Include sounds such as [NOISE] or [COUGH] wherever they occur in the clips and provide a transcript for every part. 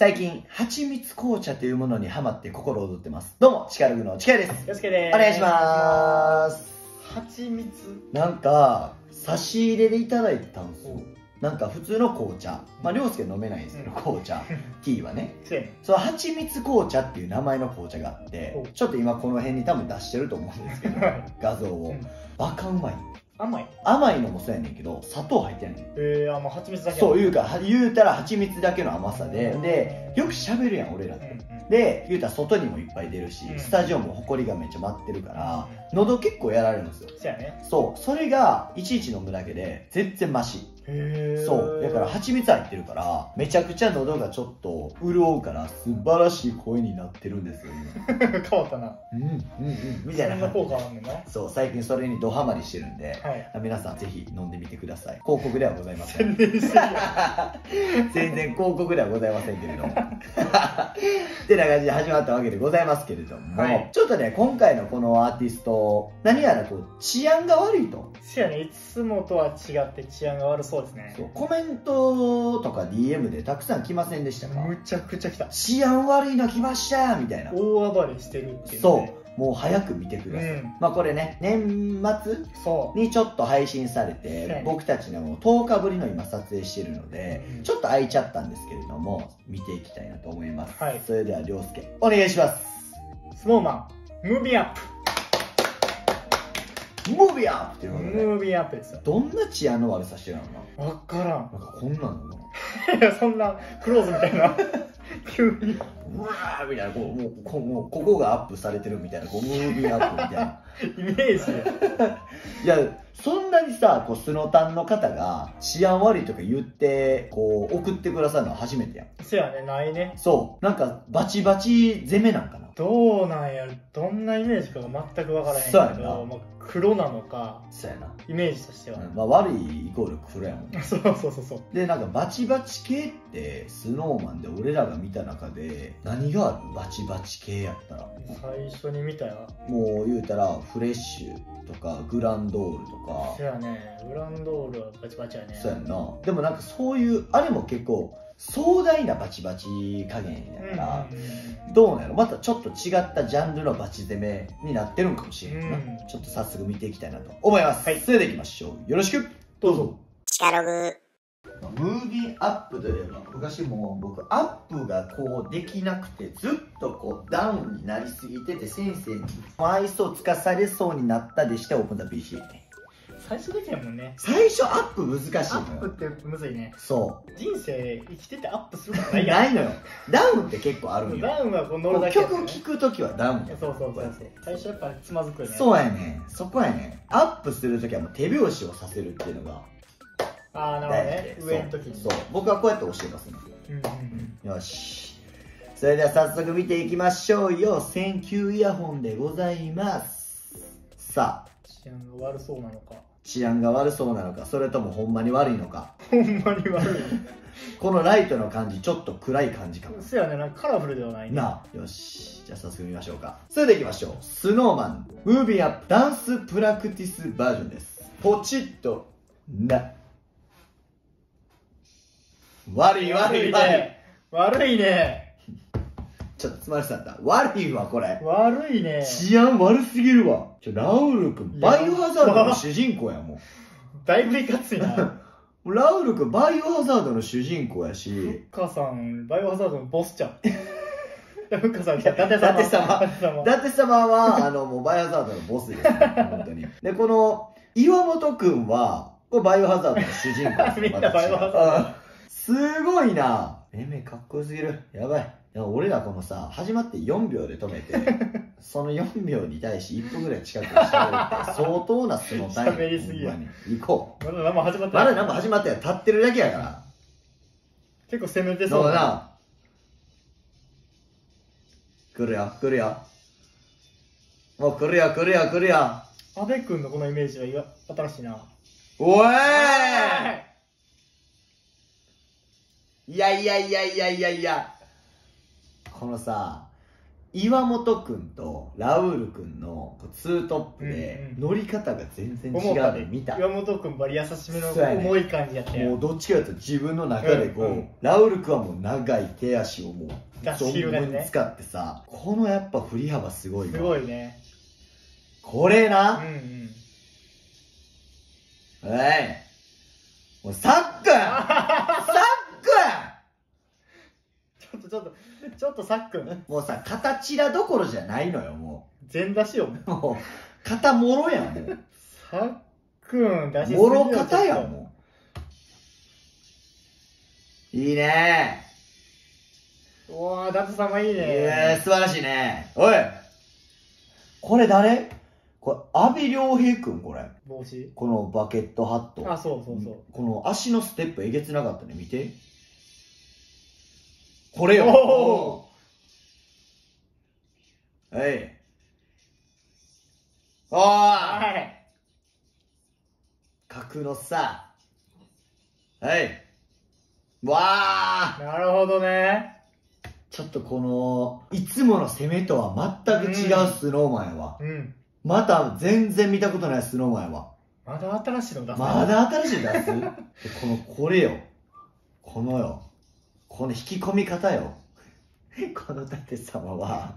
最近、蜂蜜紅茶というものにハマって心躍ってます。どうも、チカルグのチカヤです。よしけです。お願いします。す。蜂蜜？なんか、差し入れでいただいたんですよ。なんか普通の紅茶。まあ、りょうすけ飲めないんですけど、紅茶。[LAUGHS] ティーはね。そう、蜂蜜紅茶っていう名前の紅茶があってお、ちょっと今この辺に多分出してると思うんですけど、[LAUGHS] 画像をうん。バカうまい。甘い。甘いのもそうやねんけど、砂糖入ってんねん。えー、あ、もう蜂蜜だけ。そう、う。言うから、言うたら蜂蜜だけの甘さで、で、よく喋るやん、俺らって。うんうん。で、言うたら外にもいっぱい出るし、うんスタジオも埃がめっちゃ舞ってるから、喉結構やられるんですよ。せやね。そう、それがいちいち飲むだけで全然マシ。へー。そう、だから蜂蜜入ってるから、めちゃくちゃ喉がちょっと潤うから、素晴らしい声になってるんですよ、[LAUGHS] 変わったな。今。うん、うん、うん、みたいなそんな効感じで果あんねんな。はそう、最近それにドハマりしてるんで、い。皆さんぜひ飲んでみてください。広告ではございません。全然広告ではございませんけれども。[LAUGHS] ってな感じで始まったわけでございますけれども、はいちょっとね、今回のこのアーティスト、何やらこう治安が悪いと。せやね。いつもとは違って治安が悪そうですねそ。うコメントとか DM でたくさん来ませんでしたか？むちゃくちゃ来た。治安悪いの来ましたみたいな。大暴れしてるっていう、そね。う。もう早く見てください。うんまあこれね、年末。にちょっと配信されて僕たちのもう10日ぶりの今撮影してるので、うんちょっと空いちゃったんですけれども、見ていきたいなと思います。はいそれでは、りょうすけ、お願いします。スノーマン、ムービーアッムービーアップっていプ。うことで、ムービーアップですよ。どんな治安の悪さしてるの？かわからん。ななんかこんなんの？な。いや、そんな、クローズみたいな。[LAUGHS] 急に。うわーみたいな、こう、もう、こうもうここがアップされてるみたいな、こう、ムービーアップみたいな。[LAUGHS] イメージで。[LAUGHS] いや、そんなにさ、こう、スノタンの方が治安悪いとか言って、こう、送ってくださるのは初めてやん。せやね、ないね。そう。なんか、バチバチ攻めなんかな。どうなんやろどんなイメージかが全く分からへんけそうやなど、まあ、黒なのかそうやな。イメージとしては、うんまあ、悪いイコール黒やもん。[LAUGHS] そうそうそうそうで、なんかバチバチ系って、スノーマンで俺らが見た中で、何がある？バチバチ系やったら。最初に見たよもう言うたら、フレッシュとか、グランドールとかせ、やねグランドールはバチバチやねそうやんな。でもなんかそういう、あれも結構、壮大なバチバチ加減やから、うん。うんうんどうなんやろ？またちょっと違ったジャンルのバチ攻めになってるんかもしれんな、うん。ちょっと早速見ていきたいなと思います。はい。それではいきましょう。よろしく。どうぞ。チカログムービーアップといえば昔も僕アップがこうできなくてずっとこうダウンになりすぎてて先生に愛想つかされそうになったでしてオープンダ PC 最初できやもんね。最初アップ難しいアのよ。ップってむずいね。そ人生生きててアップすることうないやん。ないのよ。ダウンって結構あるんよ。ダウンはこう乗るだけや曲聴くときはダウンやそうそうそうそう。最初やっぱつまずくよね。そうやねそこやねアップするときはもう手拍子をさせるっていうのがああなるほど大ね上の時に。そう。そう。僕はこうやって教えますね。うんうんうん。よし。それでは早速見ていきましょうよ。選球イヤホンでございます。さあ。治安が悪そうなのか治安が悪そうなのかそれともほんまに悪いのか。ほんまに悪このライトの感じちょっと暗い感じかもいせやねなんかカラフルではないね。なあよし。じゃあ早速見ましょうか。それではいきましょう。スノーマン。ムービーアップダンスプラクティスバージョンです。ポチッとな。悪い悪い悪い。ね。悪いね。ちょっとつまりさった悪いわこれ。悪いね。治安悪すぎるわちょラウル君バイオハザードの主人公やもん。[LAUGHS] だいぶいかついな。[LAUGHS] ラウル君バイオハザードの主人公やふしっかさんバイオハザードのボスちゃん。ふっかさん伊達様。伊達様。伊達様。はあのもうバイオハザードのボスですね本当に。[LAUGHS] でこの岩本君はこれバイオハザードの主人公ですみんなバイオハザード。あすごいなめめかっこよすぎる。やばい。いや俺らこのさ始まって4秒で止めて [LAUGHS] その4秒に対し1分ぐらい近くで喋るって相当なそのタイム。喋りすぎや。ほんまに。行こう。まだ何も始まってない。まだ何も始まったよ立ってるだけやから。結構攻めてそそううな来るよ来るよ。もう来るよ来るよ来るよ。阿部君のこのイメージは新しいな。おい！いやいやいやいやいやいや。このさ岩本くんとラウールくんのツートップでうん乗り方が全然違うの見た。岩本君バリ優しめの重い感じやったよもうどっちかというと自分の中でこう、うんうん。ラウールくんはもう長い手足をもう存分に使ってさこのやっぱ振り幅すごいわすごいね。これうんな、うん。えい。もうさっくんさちょっとちょっとちょっとさっくんもうさ形らどころじゃないのよも全出しよう。もう肩もろやんもう。さっくん出しすぎもよろ肩やんもう。いいね。うわーダツ様いいえー、ね素晴らしいね。おいこれ誰？これ阿部亮平くんこれ。帽子。このバケットハット。あそうそうそう。この足のステップえげつなかったね見てこれよ。おはい。ああはい角のさ。はい。わあなるほどね。ちょっとこのいつもの攻めとは全く違うスノーマンやわ、うん。また全然見たことないスノーマンやわ。まだ新しいの出すまだ新しいの出す？[LAUGHS] でこのこれよ。このよこの引き込み方よ。この舘様は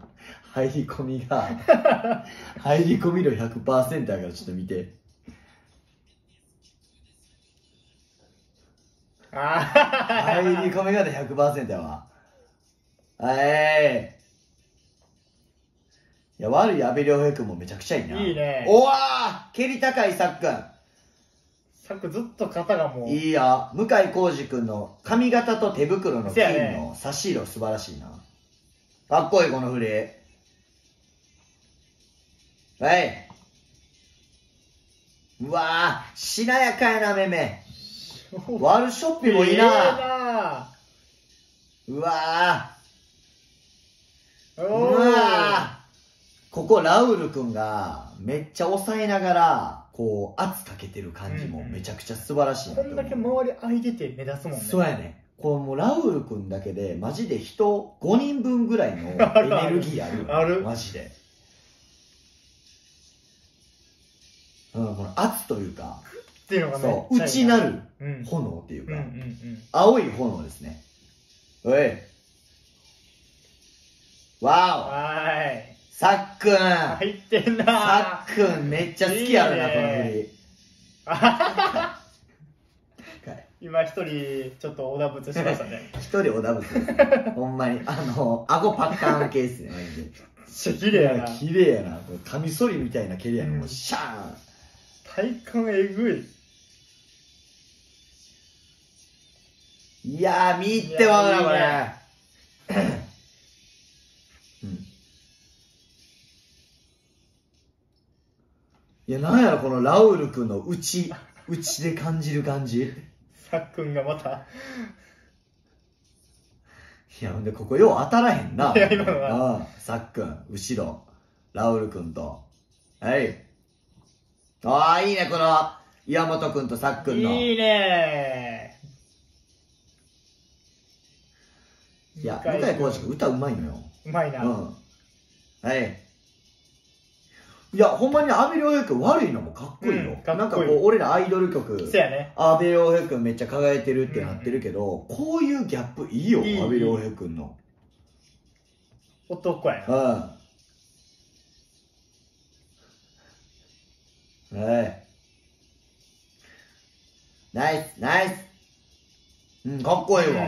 入り込みが入り込み度100%やからちょっと見て。あ入り込みが100%やわ。はいいや悪い阿部亮平君もめちゃくちゃいいな。いいね。おわー！蹴り高いさっくんさっくんずっと肩がもう。いいよ向井康二君の髪型と手袋の金ね。の差し色素晴らしいな。かっこいいこの振り。はい。うわーしなやかやなめめ。[LAUGHS] ワルショッピもいいな。なうわー。うわー。ここラウル君がめっちゃ抑えながらこう圧かけてる感じもめちゃくちゃ素晴らしいなことんだけ周り空いてて目立つもんね。そうやね。こうもうラウル君だけでマジで人5人分ぐらいの [LAUGHS] エネルギーある。よある。マジで。うんこの圧というか。っていうのがめっそう。内なるうん。炎っていうか、うんうんうん。青い炎ですね。おい。わはーい。おさっくん入ってんな。さっくんめっちゃ好きやろなこの振り [LAUGHS] 今一人ちょっとおだぶつしましたね。一人おダブスですほんまにあの顎パッカーンケースねマジ綺麗やな。綺麗やな。これカミソリみたいな蹴りやね、うんもうシャー。ン体幹えぐい。いやー見入ってまうなこいれやなんやろこのラウル君の内内で感じる感じ。いさっくんがまた。やほんでここよう当たらへんな。いや今のは。うん。さっくん後ろ。ラウル君と。はい。ああいいねこの岩本君とさっくんの。いいね。いや向井康二君歌うまいのよ。うまいな、うん。はい。いや、ほんまに阿部亮平君悪いのもかっこいいよ。うんかいいなんかこう、俺らアイドル曲、せやね阿部亮平君めっちゃ輝いてるってなってるけど、こういうギャップいいよ、阿部亮平君の。男やうん。なはい。ナイス、ナイス。うん、かっこいいわ。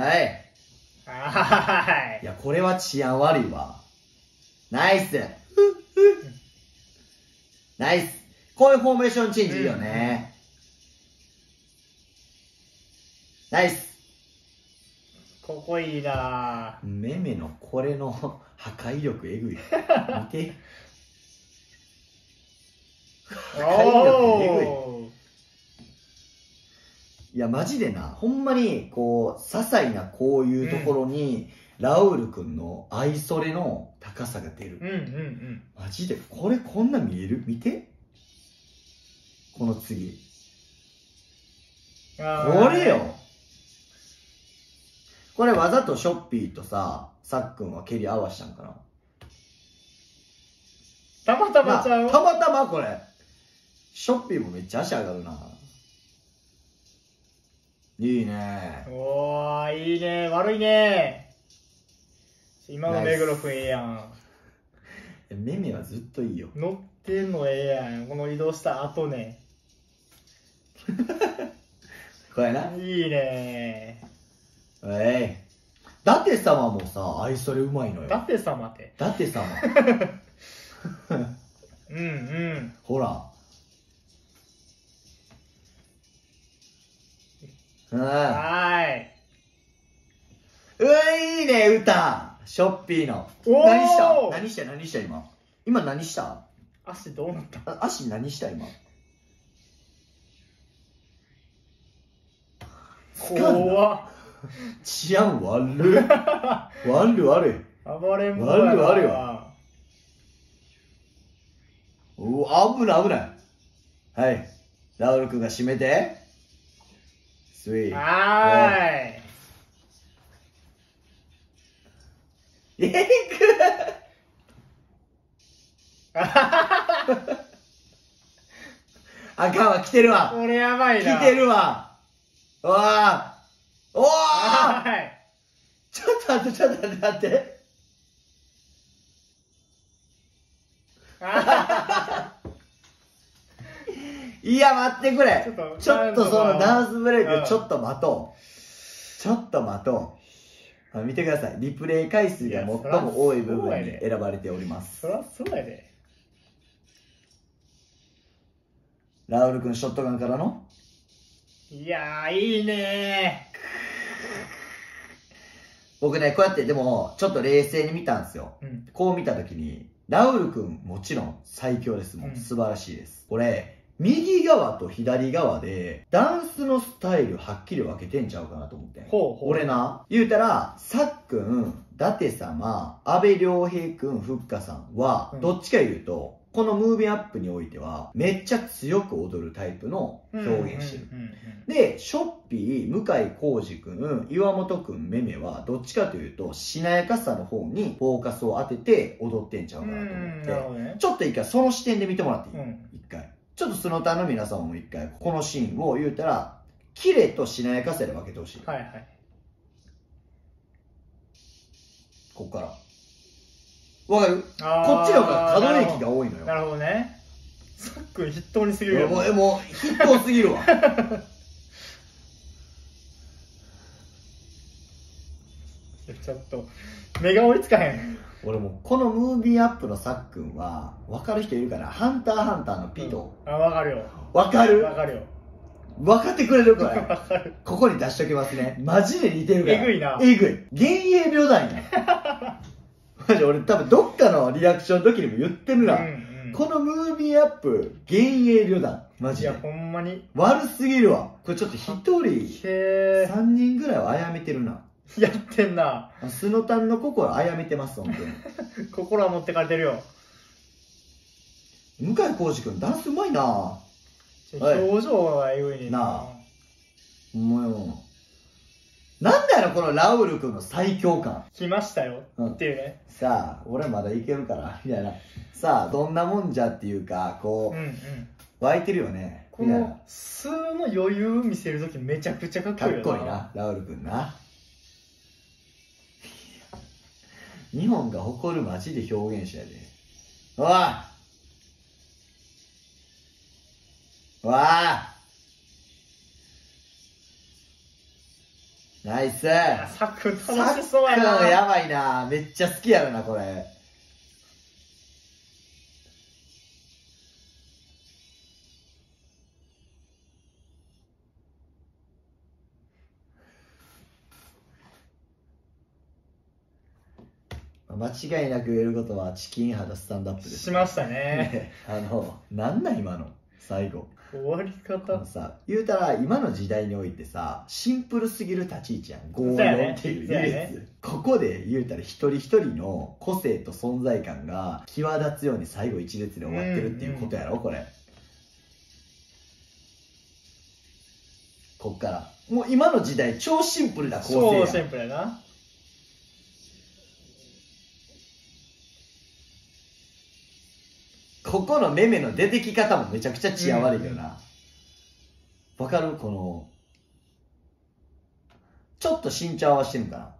はい。はいや、これは治安悪いわ。ナイスナイスこういうフォーメーションチェンジいいよね。ナイスここいいなめめのこれの破壊力えぐい。見て。[LAUGHS] 破壊力えぐい。いや、マジでな、ほんまに、こう、些細なこういうところに、ラウール君の愛それの高さが出る。うんうんうん。マジで、これこんな見える？見て。この次。これよ。これわざとショッピーとささっくんは蹴り合わしたんかな？たまたまちゃう？なたまたまこれ。ショッピーもめっちゃ足上がるないいねおー、いいね。悪いね。今の目黒くんええやん。めめはずっといいよ乗ってんのええやん。この移動した後ね。[LAUGHS] これないいね。えい舘様もさ愛それうまいのよ舘様って。舘様 [LAUGHS] [LAUGHS] うんうん。ほらうんはーい。うわいいね歌。ショッピーの。おー。何した？何した？何した？今。今何した？足どうなった？あ足何した？今。怖っ。治安悪い。[LAUGHS] 悪い悪い。暴れん坊悪い悪いわ。うわ危ない危ない。はい。ラウル君が締めてスイーはーい。いくあかんわ来てるわこれやばいな。来てるわうわーおおはい。ちょっと待ってちょっと待って待っていや待ってくれちょっとちょっとそのダンスブレイうんクちょっと待とうちょっと待とうあ見てくださいリプレイ回数が最も多い部分に選ばれておりますそらそうやで。ラウル君ショットガンからの？いやー、いいね僕ねこうやってでもちょっと冷静に見たんですよー。うん。こう見たときに、ラウル君もちろん最強ですもん。うん素晴らしいです。これ、右側と左側で、ダンスのスタイルはっきり分けてんちゃうかなと思ってん。ほうほう。俺な、言うたら、さっくん、伊達様、安倍良平君、ふっかさんはう、んどっちか言うと、このムービーアップにおいては、めっちゃ強く踊るタイプの表現してる。うんうんうんで、ショッピー、向井浩二君、岩本君、めめは、どっちかというと、しなやかさの方にフォーカスを当てて踊ってんちゃううん。かなと思うん、って、なるほどね。ちょっと一回その視点で見てもらっていい、うん一回。ちょっとスノタンの皆さんも一回、このシーンを言うたら、キレとしなやかさで分けてほしい。はいはい。こっから。わかる？こっちの方が可動域が多いのよ。なるほどね。さっくん筆頭にすぎるよ。もう、もう、筆頭すぎるわ。[LAUGHS] ちょっと、目が追いつかへん。俺もう、このムービーアップのさっくんは、分かる人いるかな？ハンターハンターのピト。あ、わかるよ。わかる？わかるよ。分かってくれるこれ。わかる。ここに出しときますね。マジで似てるから。えぐいなえぐい。幻影病団や。マジ俺多分どっかのリアクションの時にも言ってるな。うんうん。このムービーアップ、幻影旅団。マジでいや、。ほんまに。悪すぎるわ。これちょっと一人、へ3人ぐらいは殺めてるな。ー。[LAUGHS] やってんな。スノタンの心殺めてます、本当に。[LAUGHS] 心は持ってかれてるよ。向井浩二君、ダンスうまいな表情がえぐいねんなあもう、なんだよ、このラウル君の最強感。来ましたよ。うんっていうね。さあ、俺まだいけるから、みたいな。さあ、どんなもんじゃっていうか、こうんうん。う、湧いてるよね。この、数の余裕見せるときめちゃくちゃかっこかいいよっこいいな、ラウル君な。日本が誇る街で表現者やで。おい。わあ。ナイス。あサック楽しそうやサッカーな。やばいな。めっちゃ好きやろなこれ間違いなく言えることはチキン肌スタンドアップです。しましたね。ねあのなんなん今の？最後。終わり方。さ言うたら今の時代においてさシンプルすぎる立ち位置やん。そうやね。54っていうそうや唯一、ね。ここで言うたら一人一人の個性と存在感が際立つように最後一列で終わってるっていうことやろこれ。こっから。もう今の時代超シンプルな構成超やん。シンプルやなここのメメの出てき方もめちゃくちゃ治安悪いけどな。わ、かる？この、ちょっと身長合わせてるかな。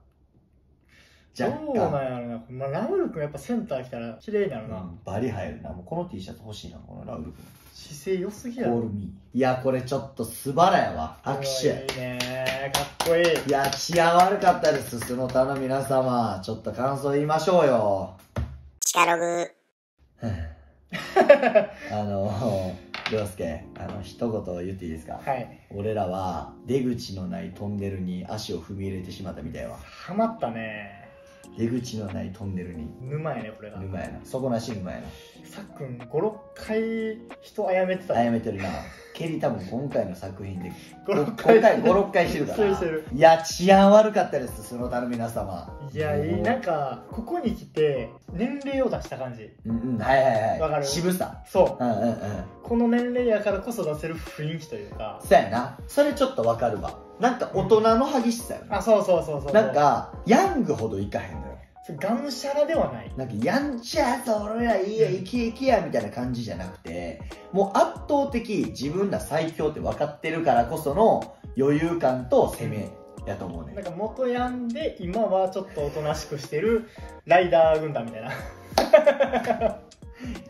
若どうなん干。やろな、まあ、ラウル君やっぱセンター来たら綺麗になるな、うんバリ入るな。もうこの T シャツ欲しいな、このラウル君。姿勢良すぎやろコールミー。いや、これちょっと素晴らやわ。握手。いいねかっこいいいや、治安悪かったです、その他の皆様。ちょっと感想言いましょうよ。チカログ。[LAUGHS] あの、涼介、あの、一言言っていいですか？はい。俺らは出口のないトンネルに足を踏み入れてしまったみたいわ。ハマったね出口のないトンネルに。沼やねこれが。沼やな。底なし沼やな。さっくん56回人あやめてた。あやめてるな。ケリ多分今回の作品で。56 5回。回56回してるから。いや治安悪かったですその他の皆様。いやいいなんかここに来て年齢を出した感じ。うんうんはいはいはい。わかる？渋さ。そう。うんうんうん。この年齢やからこそ出せる雰囲気というか。そうやな。それちょっとわかるわなんか大人の激しさよなあそうそうそうそう。なんかヤングほどいかへんのよ。がむしゃらではない。なんかやんちゃと俺らいいや、いけいけやみたいな感じじゃなくて、もう圧倒的自分ら最強って分かってるからこその余裕感と攻めやと思うね。なんか元ヤンで今はちょっとおとなしくしてるライダー軍団みたいな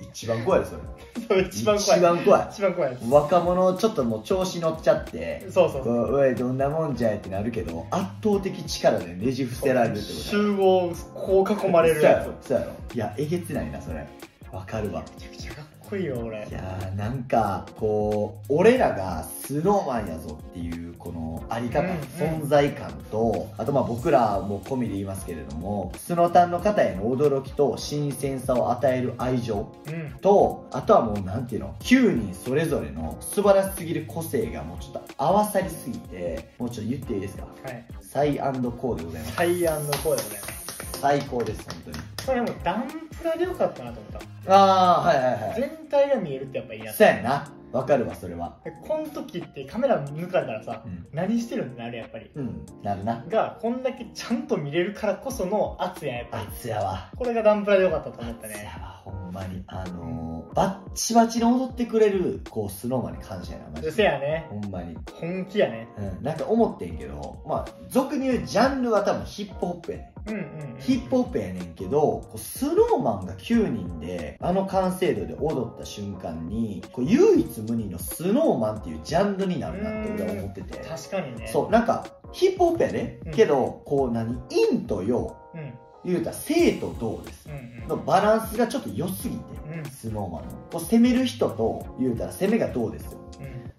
一番怖いよ、それ。そう一番怖い一番怖い。一番怖い若者ちょっともう調子乗っちゃって、そうそうそうおい、どんなもんじゃいってなるけど、圧倒的力でねじ伏せられるってこと集合こう囲まれるやつそうやろ。いや、えげつないな、それ。わかるわ。めちゃくちゃこいいよ俺。いやーなんかこう俺らがスノーマンやぞっていうこのあり方、うんうん。存在感とあとまあ僕らも込みで言いますけれどもスノタンの方への驚きと新鮮さを与える愛情うん。とあとはもうなんていうの9人それぞれの素晴らしすぎる個性がもうちょっと合わさりすぎてもうちょっと言っていいですか？はい。サイコーでございます。ハイコーでございます。最高です本当にこれもうダンプラでよかったなと思った。ああはいはいはい。全体が見えるってやっぱいいなそうやな。わかるわそれは。でこの時ってカメラ抜かれたらさ、うん。何してるんってなるやっぱり。うんなるな。がこんだけちゃんと見れるからこその圧やんやっぱり。あいつやわ。これがダンプラでよかったと思ったいやねほんまにあのー、バッチバチに踊ってくれるこうスノーマンに感謝やなマジで。せやね。ほんまに、本気やね。うん、なんか思ってんけどまあ俗に言うジャンルは多分ヒップホップやねん。うんうん、うん、ヒップホップやねんけどこうスノーマンが9人であの完成度で踊った瞬間にこう唯一無二のスノーマンっていうジャンルになるなって俺は思ってて。確かにね。そうなんかヒップホップやね、うん。けどこう何？陰と陽。うんうん言うたら生と動です。うんのバランスがちょっと良すぎて、うん。スノーマンの。こう攻める人と言うたら攻めがどうですよ。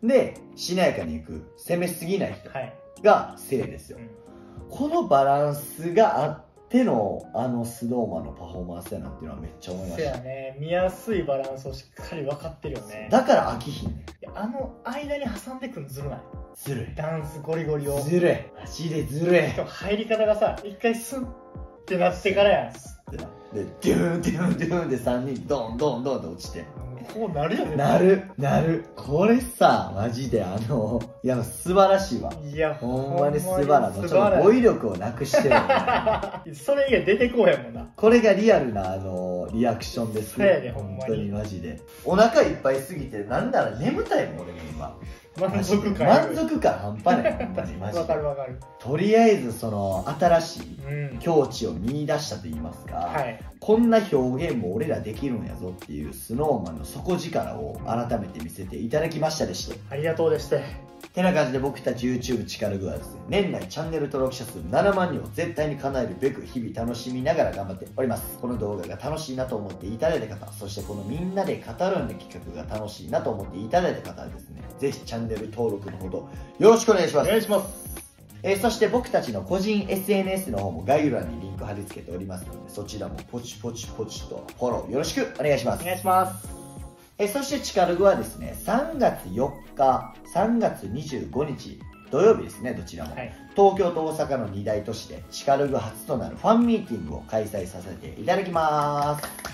うん。でしなやかにいく攻めすぎない人はい、が正ですよ。うん。このバランスがあってのあのスノーマンのパフォーマンスやなっていうのはめっちゃ思いませした。やね。見やすいバランスをしっかり分かってるよね。だから飽きひんねあの間に挟んでくのずるない。ずるダンスゴリゴリを。いずるい。マジでずるい。入り方がさ一回スンってなってからやでデューンデューンデューンで3人ドンドンドンって落ちて。こうなるよね。なるなる。これさマジであのいや素晴らしいわ。いやほんまに素晴らしい。ちょっと語彙力をなくしてる。[LAUGHS] それ以外出てこうへんもんな。これがリアルなあのリアクションですそうやでほんまに。本当にマジで。お腹いっぱいすぎてなんなら眠たいもん俺も今満足感満足感半端ないほんまにマジわかるでわかる。とりあえずその新しいうん。境地を見出したと言いますか、はいこんな表現も俺らできるんやぞっていうスノーマンの底力を改めて見せていただきましたでしてありがとうでして。てな感じで僕たち YouTube 力具はですね年内チャンネル登録者数7万人を絶対に叶えるべく日々楽しみながら頑張っております。この動画が楽しいなと思っていただいた方そしてこのみんなで語るんで企画が楽しいなと思っていただいた方はですねぜひチャンネル登録のほどよろしくお願いしおます。願いしますえーそして僕たちの個人 SNS の方も概要欄にリンク貼り付けておりますのでそちらもポチポチポチとフォローよろしくお願いします。お願いします。えーそしてチカルグはですね3月4日3月25日土曜日ですねどちらも、はい。東京と大阪の2大都市でチカルグ初となるファンミーティングを開催させていただきます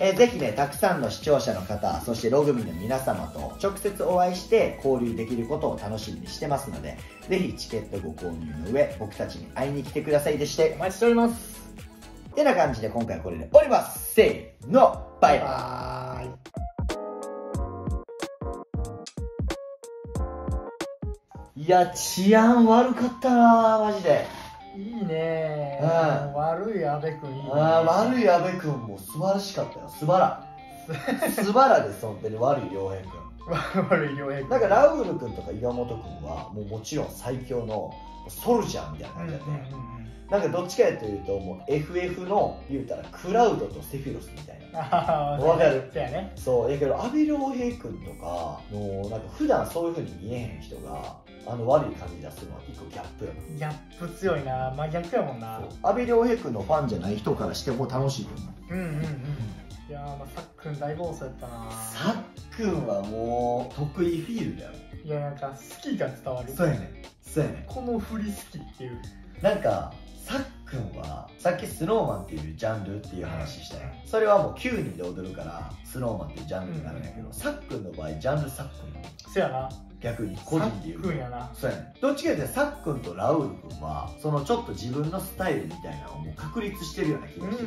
えーぜひねたくさんの視聴者の方そしてログミの皆様と直接お会いして交流できることを楽しみにしてますのでぜひチケットご購入の上僕たちに会いに来てくださいでしてお待ちしております。てな感じで今回はこれで終わります。せーのバイバイバイ。いや治安悪かったなマジで。いいね。うん悪い阿部君いいね。あー悪い阿部君も素晴らしかったよ。素晴ら素晴らです本当に。悪い良平君。悪い良平君。なんかラウール君とか岩本君はもうもちろん最強のソルジャーみたいなうんうん感じだったね、うんなんかどっちかというともう FF の言うたらクラウドとセフィロスみたいな。[LAUGHS] わかる？そうやね。そう。やけど阿部亮平君とかもうなんか普段そういう風に見えへん人があの悪い感じ出すのは一個ギャップよギャップ強いな。真逆やもんな。阿部亮平君のファンじゃない人からしても楽しいと思ううんうんうん。いやーまあさっくん大暴走やったな。さっくんはもう得意フィールドやろ。いやなんか好きが伝わる。そうやねそうやねこの振り好きっていう。なんかさっくんはさっきスノーマンっていうジャンルっていう話したようそれはもう9人で踊るからスノーマンっていうジャンルになるんやけど、うんさっくんの場合ジャンルさっくんせやな逆に個人で言うそうやね。どっちかというとさっくんとラウール君はそのちょっと自分のスタイルみたいなのをもう確立してるような気がして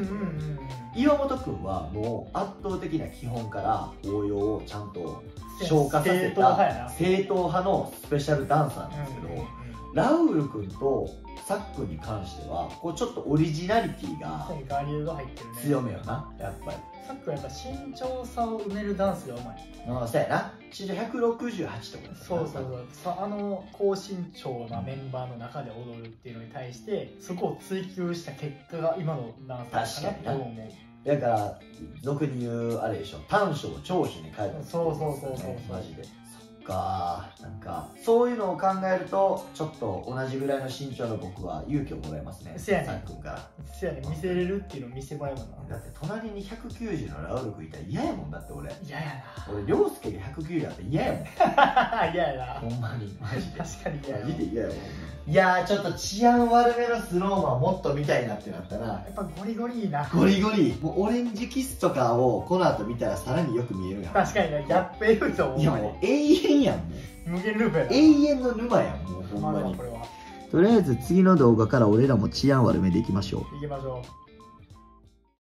岩本君はもう圧倒的な基本から応用をちゃんと消化させたな。正統派のスペシャルダンサーなんですけど、ラウール君とさっくんに関してはこうちょっとオリジナリティがが入ってるね。強めよなやっぱり。さっくんやっぱ身長差を埋めるダンスがうまい。ああそうやな。身長168とかですそうそうそう。さあの高身長なメンバーの中で踊るっていうのに対してそこを追求した結果が今のダンサーかなと思うだから俗に言うあれでしょ。短所を長所に変えたそうそうそうそうマジで。そっかなんかそういうのを考えるとちょっと同じぐらいの身長の僕は勇気をもらえますね。せやねん。さっくんから。せやね見せれるっていうのを見せてもらえばな。だって隣に190のラウール君いたら嫌やもんだって俺。嫌や俺涼介が190あって嫌やもん。な [LAUGHS] 嫌やほんまに。マジで。な確かに嫌やマジで嫌やもんいやーちょっと治安悪めのスノーマンもっと見たいなってなったらやっぱゴリゴリいいな。ゴリゴリ。もうオレンジキスとかをこの後見たらさらによく見えるやん。確かにねギャップエグいと思う。いやもう永遠やんもう。無限ループやな永遠の沼やんもうほんまに。まだこれは。とりあえず次の動画から俺らも治安悪めでいきましょう。行きましょう